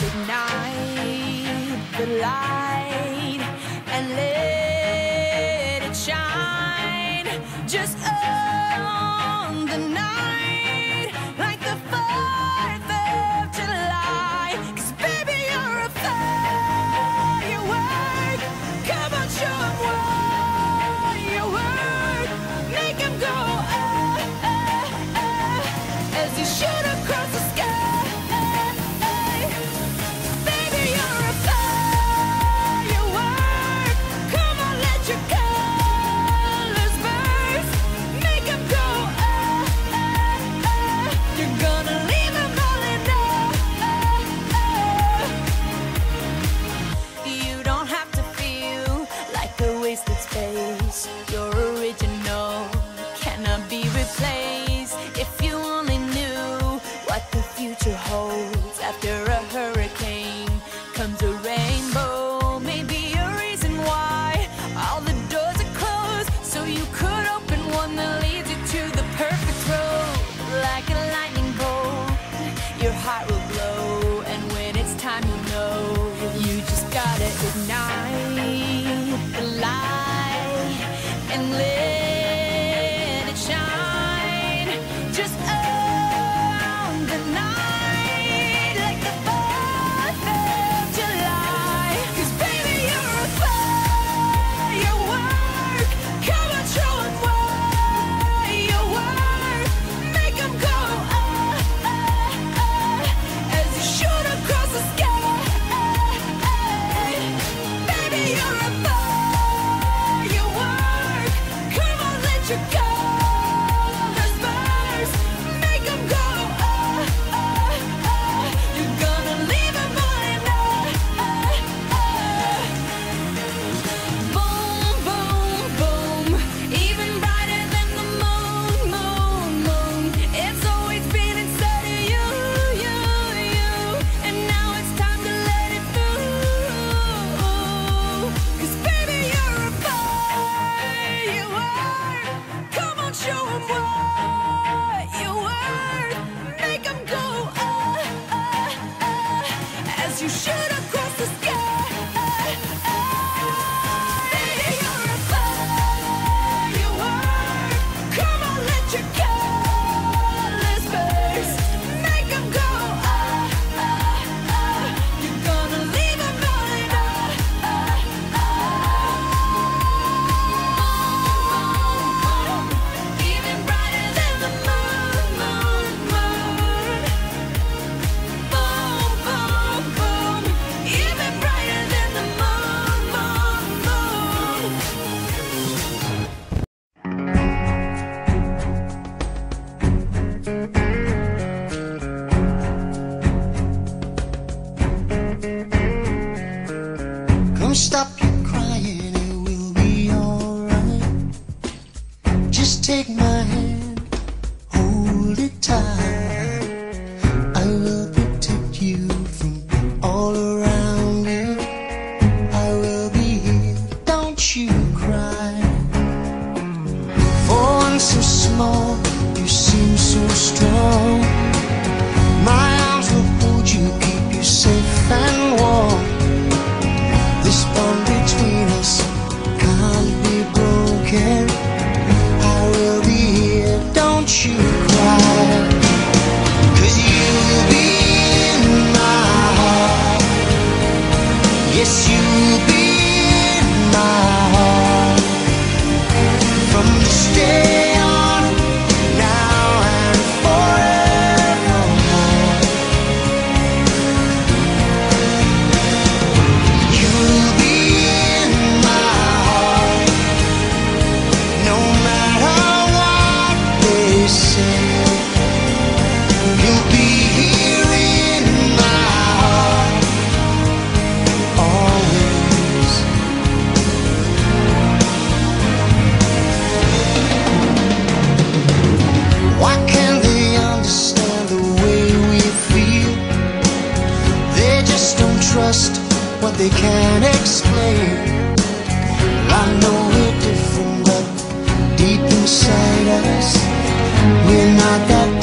at the light. hold show so small, you seem so strong. My arms will hold you, keep you safe and warm. This bond between us can't be broken. I will be here, don't you cry. Cause you'll be in my heart. Yes, you'll be in my they can't explain. Well, I know we're different, but deep inside us, we're not that.